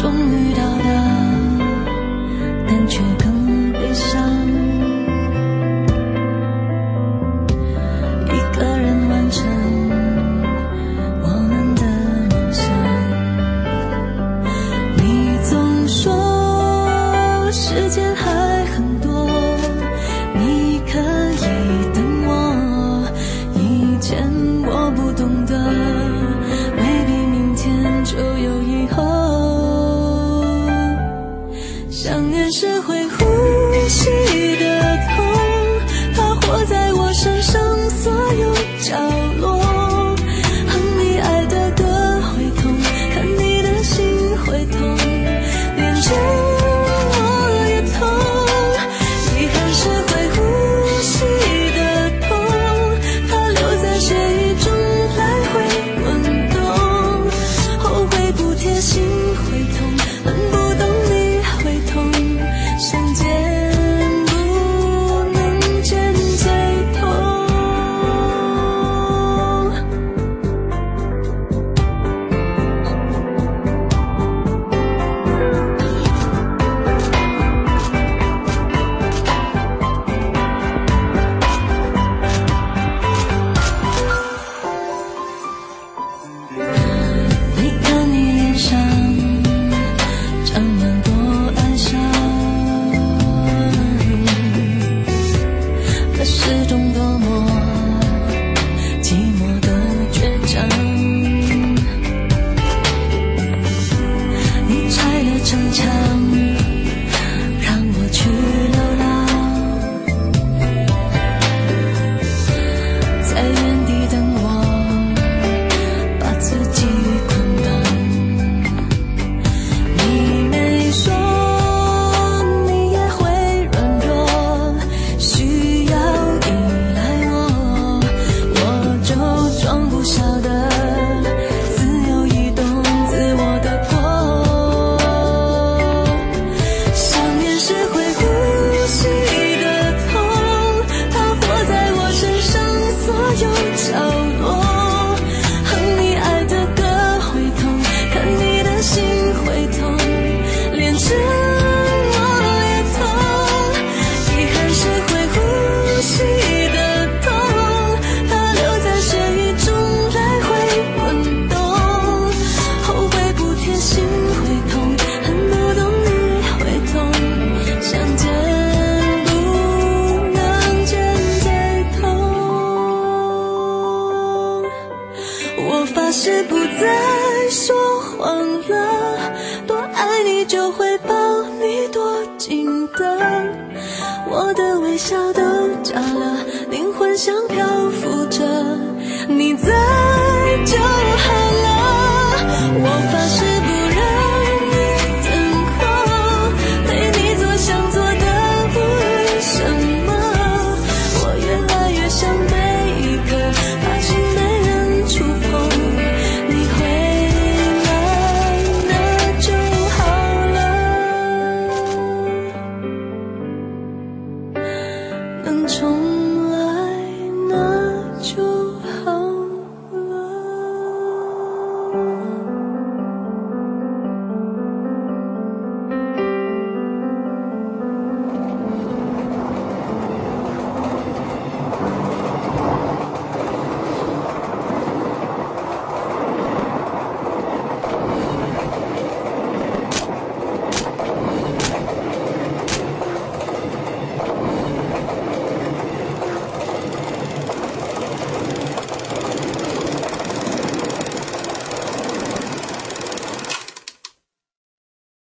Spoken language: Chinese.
终于到达但却更悲伤。一个人完成我们的梦想。你总说时间还很多有角落不再说谎了多爱你就会抱你多紧的我的微笑都假了灵魂像飘。就。